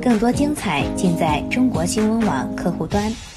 更多精彩尽在中国新闻网客户端。